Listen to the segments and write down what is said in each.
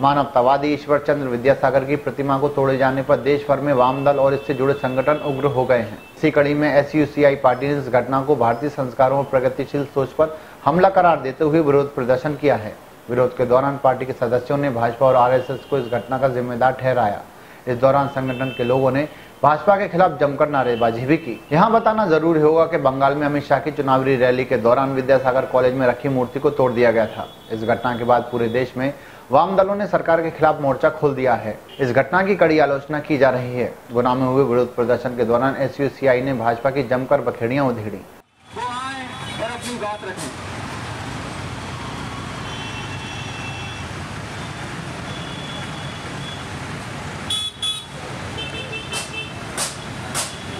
मानवतावादी ईश्वर चंद्र विद्यासागर की प्रतिमा को तोड़े जाने पर देश भर में वाम दल और इससे जुड़े संगठन उग्र हो गए हैं। इसी कड़ी में एसयूसीआई पार्टी ने इस घटना को भारतीय संस्कारों और प्रगतिशील सोच पर हमला करार देते हुए विरोध प्रदर्शन किया है। विरोध के दौरान पार्टी के सदस्यों ने भाजपा और आरएसएस को इस घटना का जिम्मेदार ठहराया। इस दौरान संगठन के लोगों ने भाजपा के खिलाफ जमकर नारेबाजी भी की। यहाँ बताना ज़रूरी होगा कि बंगाल में अमित शाह की चुनावी रैली के दौरान विद्यासागर कॉलेज में रखी मूर्ति को तोड़ दिया गया था। इस घटना के बाद पूरे देश में वाम दलों ने सरकार के खिलाफ मोर्चा खोल दिया है। इस घटना की कड़ी आलोचना की जा रही है। गुना में हुए विरोध प्रदर्शन के दौरान एस ने भाजपा की जमकर बखेड़ियाँ उधेड़ी वो आए और अपनी बात रखें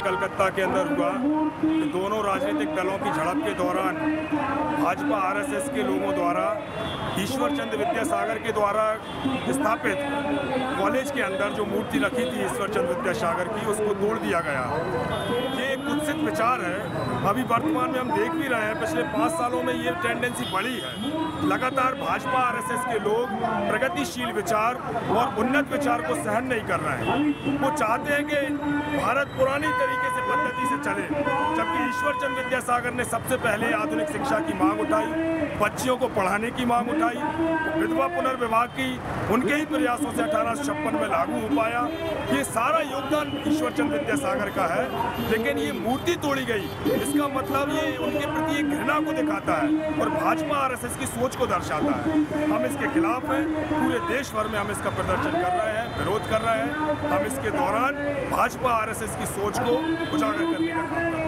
कलकत्ता के अंदर हुआ दोनों राजनीतिक दलों की झड़प के दौरान भाजपा आरएसएस के लोगों द्वारा ईश्वर चंद्र विद्यासागर के द्वारा स्थापित कॉलेज के अंदर जो मूर्ति रखी थी ईश्वर चंद्र विद्यासागर की, उसको तोड़ दिया गया। ये एक कुत्सित विचार है। अभी वर्तमान में हम देख भी रहे हैं, पिछले पाँच सालों में ये टेंडेंसी बढ़ी है। लगातार भाजपा आरएसएस के लोग प्रगतिशील विचार और उन्नत विचार को सहन नहीं कर रहे हैं। वो चाहते हैं कि भारत पुरानी तरीके से पद्धति से चले, जबकि ईश्वर चंद्र विद्यासागर ने सबसे पहले आधुनिक शिक्षा की मांग उठाई, बच्चियों को पढ़ाने की मांग उठाई, विधवा पुनर्विवाह की, उनके ही प्रयासों से अठारह में लागू हो पाया। ये सारा योगदान ईश्वर चंद्र विद्यासागर का है, लेकिन ये मूर्ति तोड़ी गई। इसका मतलब ये उनके प्रति एक घृणा को दिखाता है और भाजपा आरएसएस की सोच को दर्शाता है। हम इसके खिलाफ हैं, पूरे देश भर में हम इसका प्रदर्शन कर रहे हैं। विरोध कर रहे हैं। हम इसके दौरान भाजपा आरएसएस की सोच को उजागर करने का काम कर रहे हैं।